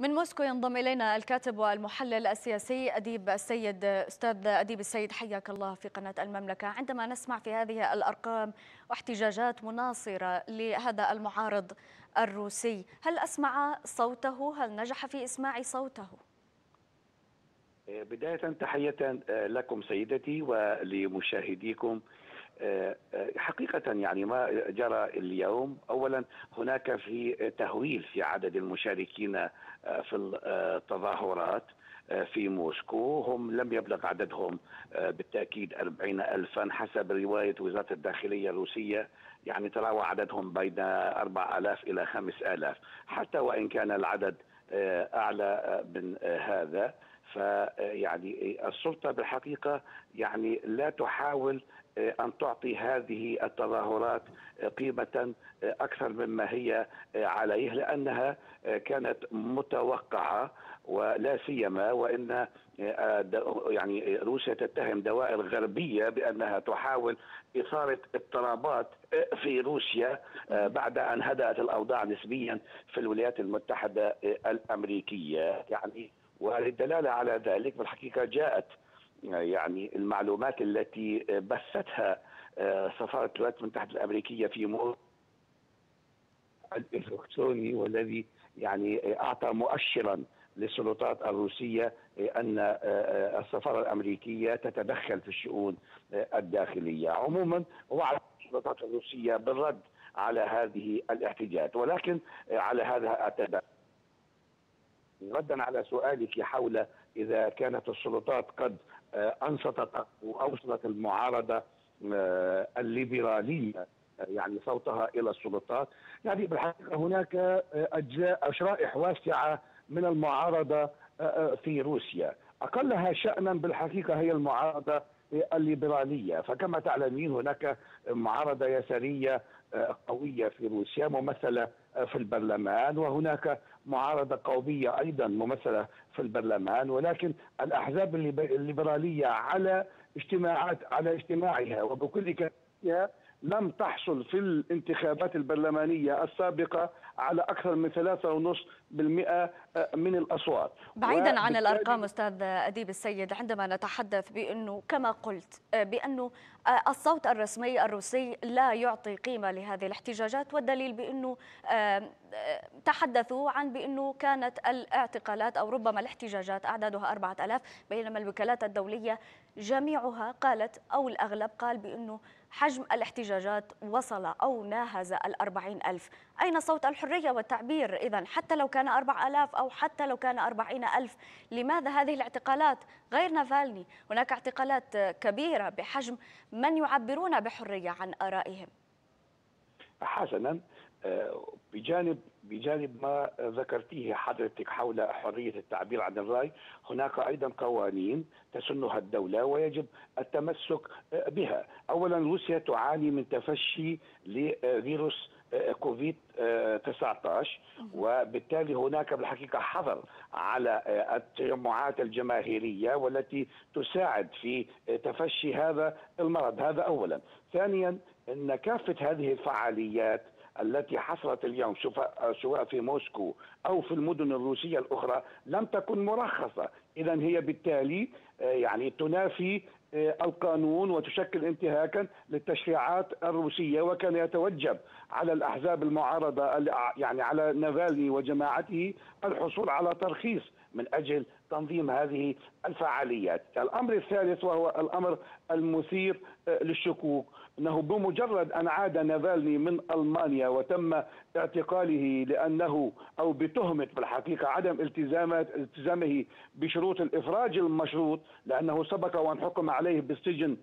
من موسكو ينضم إلينا الكاتب والمحلل السياسي أديب السيد أستاذ أديب السيد حياك الله في قناة المملكة عندما نسمع في هذه الأرقام واحتجاجات مناصرة لهذا المعارض الروسي هل أسمع صوته؟ هل نجح في إسماع صوته؟ بداية تحية لكم سيدتي ولمشاهديكم حقيقة يعني ما جرى اليوم أولا هناك في تهويل في عدد المشاركين في التظاهرات في موسكو. هم لم يبلغ عددهم بالتأكيد أربعين ألفا حسب رواية وزارة الداخلية الروسية. يعني تراوى عددهم بين أربع ألاف إلى خمس آلاف. حتى وإن كان العدد أعلى من هذا. فيعني السلطة بالحقيقة يعني لا تحاول أن تعطي هذه التظاهرات قيمة أكثر مما هي عليه لأنها كانت متوقعة ولا سيما وإن يعني روسيا تتهم دوائر غربية بأنها تحاول إثارة اضطرابات في روسيا بعد أن هدأت الأوضاع نسبيا في الولايات المتحدة الأمريكية. يعني وللدلالة على ذلك بالحقيقة جاءت يعني المعلومات التي بثتها سفارة الولايات المتحدة الأمريكية في مو الإلكتروني والذي يعني أعطى مؤشرا للسلطات الروسية أن السفارة الأمريكية تتدخل في الشؤون الداخلية. عموما وعد السلطات الروسية بالرد على هذه الاحتجاجات ولكن على هذا التدخل. ردا على سؤالك حول إذا كانت السلطات قد انصتت واوصلت المعارضة الليبرالية يعني صوتها إلى السلطات. يعني بالحقيقة هناك أجزاء شرائح واسعة من المعارضة في روسيا. أقلها شأنا بالحقيقة هي المعارضة الليبرالية. فكما تعلمين هناك معارضة يسارية قوية في روسيا ممثلة في البرلمان وهناك معارضة قومية أيضا ممثلة في البرلمان ولكن الأحزاب الليبرالية على اجتماعات على اجتماعها وبكل كثافها لم تحصل في الانتخابات البرلمانية السابقة على أكثر من ثلاثة ونصف بالمئة من الأصوات. بعيدا عن الأرقام أستاذ أديب السيد عندما نتحدث بأنه كما قلت بأنه الصوت الرسمي الروسي لا يعطي قيمة لهذه الاحتجاجات والدليل بأنه تحدثوا عن بأنه كانت الاعتقالات أو ربما الاحتجاجات أعدادها أربعة ألاف بينما الوكالات الدولية جميعها قالت أو الأغلب قال بأنه حجم الاحتجاجات وصل أو ناهز الأربعين ألف. أين صوت الحرية والتعبير؟ إذا حتى لو كان أربع ألاف أو حتى لو كان أربعين ألف لماذا هذه الاعتقالات؟ غير نافالني هناك اعتقالات كبيرة بحجم من يعبرون بحرية عن آرائهم. حسنا بجانب بجانب ما ذكرتيه حضرتك حول حرية التعبير عن الرأي هناك أيضا قوانين تسنها الدولة ويجب التمسك بها. اولا روسيا تعاني من تفشي لفيروس كوفيد 19 وبالتالي هناك بالحقيقة حظر على التجمعات الجماهيرية والتي تساعد في تفشي هذا المرض. هذا اولا. ثانيا إن كافة هذه الفعاليات التي حصلت اليوم سواء في موسكو أو في المدن الروسية الأخرى لم تكن مرخصة، اذا هي بالتالي يعني تنافي القانون وتشكل انتهاكا للتشريعات الروسية وكان يتوجب على الأحزاب المعارضة يعني على نافالني وجماعته الحصول على ترخيص من أجل تنظيم هذه الفعاليات. الأمر الثالث وهو الأمر المثير للشكوك إنه بمجرد أن عاد نافالني من ألمانيا وتم اعتقاله لأنه أو بتهمة بالحقيقة عدم التزامات التزامه بشروط الإفراج المشروط لأنه سبق وأن حكم عليه بالسجن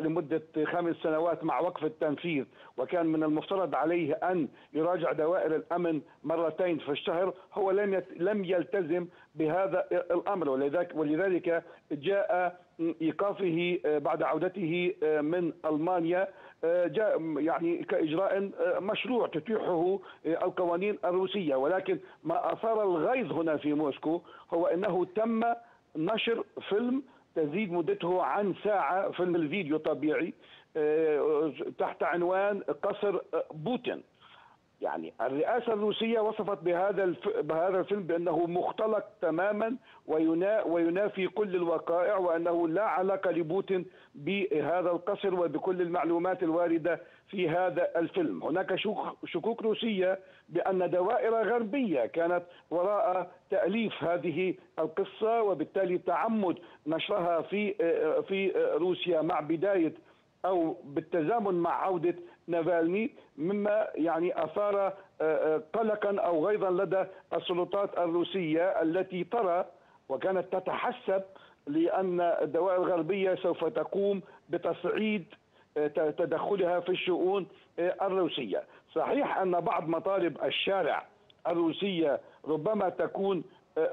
لمدة خمس سنوات مع وقف التنفيذ وكان من المفترض عليه أن يراجع دوائر الأمن مرتين في الشهر هو لم لم يلتزم بهذا الأمر ولذلك ولذلك جاء إيقافه بعد عودته من ألمانيا يعني كإجراء مشروع تتيحه القوانين الروسية. ولكن ما أثار الغيظ هنا في موسكو هو إنه تم نشر فيلم تزيد مدته عن ساعة فيلم الفيديو طبيعي تحت عنوان قصر بوتين. يعني الرئاسة الروسية وصفت بهذا بهذا الفيلم بأنه مختلق تماما وينا وينافي كل الوقائع وأنه لا علاقة لبوتين بهذا القصر وبكل المعلومات الواردة في هذا الفيلم. هناك شكوك روسية بأن دوائر غربية كانت وراء تأليف هذه القصة وبالتالي تعمد نشرها في في روسيا مع بداية أو بالتزامن مع عودة نافالني مما يعني أثار آه، آه، قلقا أو غيظا لدى السلطات الروسية التي ترى وكانت تتحسب لأن الدوائر الغربية سوف تقوم بتصعيد آه، تدخلها في الشؤون الروسية، صحيح أن بعض مطالب الشارع الروسية ربما تكون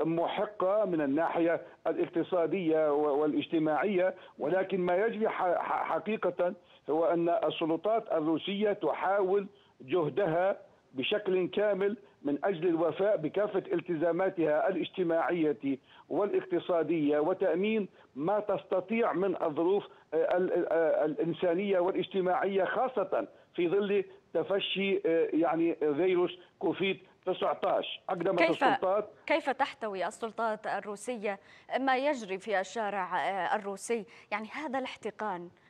محقة من الناحية الاقتصادية والاجتماعية ولكن ما يجري حقيقة هو أن السلطات الروسية تحاول جهدها بشكل كامل من أجل الوفاء بكافة التزاماتها الاجتماعية والاقتصادية وتأمين ما تستطيع من الظروف الإنسانية والاجتماعية خاصة في ظل تفشي يعني فيروس كوفيد 19 أقدمت كيف السلطات كيف تحتوي السلطات الروسية؟ ما يجري في الشارع آه، الروسي. يعني هذا الاحتقان آه،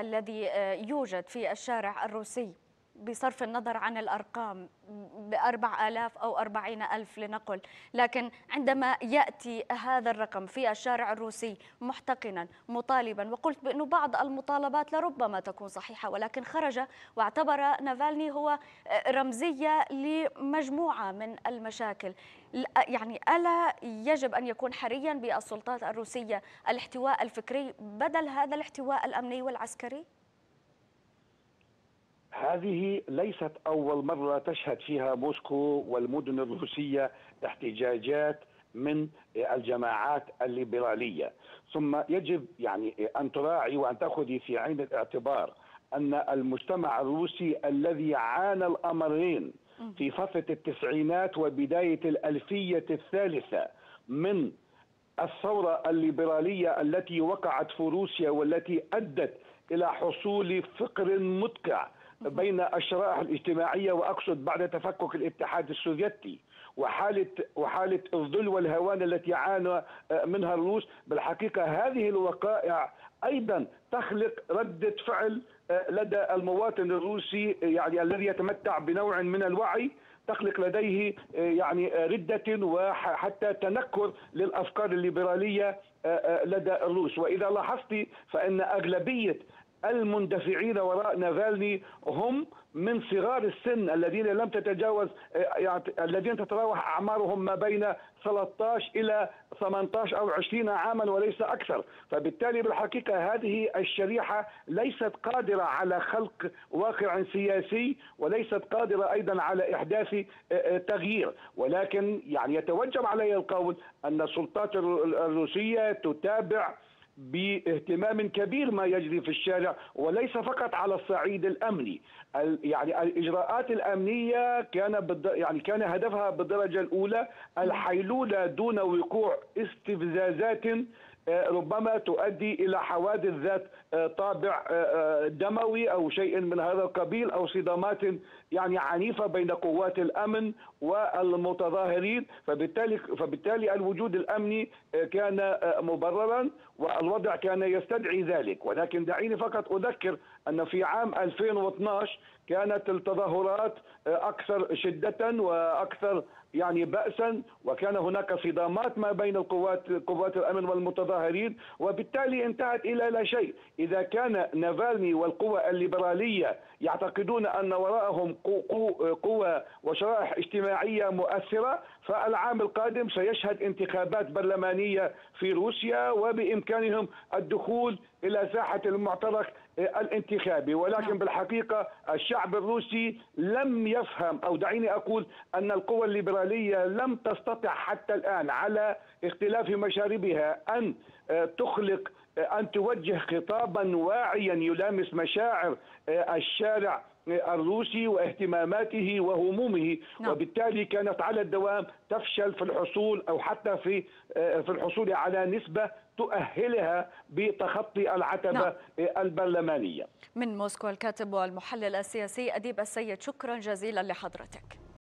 الذي آه، يوجد في الشارع الروسي. بصرف النظر عن الأرقام بأربع آلاف أو أربعين ألف لنقل لكن عندما يأتي هذا الرقم في الشارع الروسي محتقنا مطالبا وقلت بأنه بعض المطالبات لربما تكون صحيحة ولكن خرج واعتبر نافالني هو رمزية لمجموعة من المشاكل يعني ألا يجب أن يكون حريا بالسلطات الروسية الاحتواء الفكري بدل هذا الاحتواء الأمني والعسكري؟ هذه ليست أول مرة تشهد فيها موسكو والمدن الروسية احتجاجات من الجماعات الليبرالية. ثم يجب يعني أن تراعي وأن تأخذي في عين الاعتبار أن المجتمع الروسي الذي عانى الأمرين في فترة التسعينات وبداية الألفية الثالثة من الثورة الليبرالية التي وقعت في روسيا والتي أدت إلى حصول فقر مدقع بين الشرائح الاجتماعية وأقصد بعد تفكك الاتحاد السوفيتي وحالة وحالة الذل والهوان التي عانى منها الروس. بالحقيقة هذه الوقائع أيضا تخلق ردة فعل لدى المواطن الروسي يعني الذي يتمتع بنوع من الوعي تخلق لديه يعني ردة وحتى تنكر للأفكار الليبرالية لدى الروس. وإذا لاحظت فإن أغلبية المندفعين وراء نافالني هم من صغار السن الذين لم تتجاوز يعني الذين تتراوح أعمارهم ما بين 13 إلى 18 أو 20 عاما وليس أكثر، فبالتالي بالحقيقة هذه الشريحة ليست قادرة على خلق واقع سياسي وليست قادرة أيضا على إحداث تغيير، ولكن يعني يتوجب علي القول أن السلطات الروسية تتابع باهتمام كبير ما يجري في الشارع وليس فقط على الصعيد الأمني. يعني الإجراءات الأمنية كان يعني كان هدفها بالدرجة الأولى الحيلولة دون وقوع استفزازات ربما تؤدي إلى حوادث ذات آه، طابع آه، دموي أو شيء من هذا القبيل أو صدامات يعني عنيفة بين قوات الأمن والمتظاهرين. فبالتالي فبالتالي الوجود الأمني كان مبررا والوضع كان يستدعي ذلك. ولكن دعيني فقط أذكر أن في عام 2012 كانت التظاهرات أكثر شدة وأكثر يعني بأسا وكان هناك صدامات ما بين القوات قوات الأمن والمتظاهرين وبالتالي انتهت إلى لا شيء. إذا كان نافالني والقوى الليبرالية يعتقدون أن وراءهم قوى وشرائح اجتماعية مؤثرة فالعام القادم سيشهد انتخابات برلمانية في روسيا وبإمكانهم الدخول إلى ساحة المعترك الانتخابي ولكن نعم. بالحقيقة الشعب الروسي لم يفهم أو دعيني أقول أن القوى الليبرالية لم تستطع حتى الآن على اختلاف مشاربها أن تخلق أن توجه خطابا واعيا يلامس مشاعر الشارع الروسي واهتماماته وهمومه نعم. وبالتالي كانت على الدوام تفشل في الحصول أو حتى في في الحصول على نسبة تؤهلها بتخطي العتبة نعم. البرلمانية. من موسكو الكاتب والمحلل السياسي أديب السيد شكرا جزيلا لحضرتك.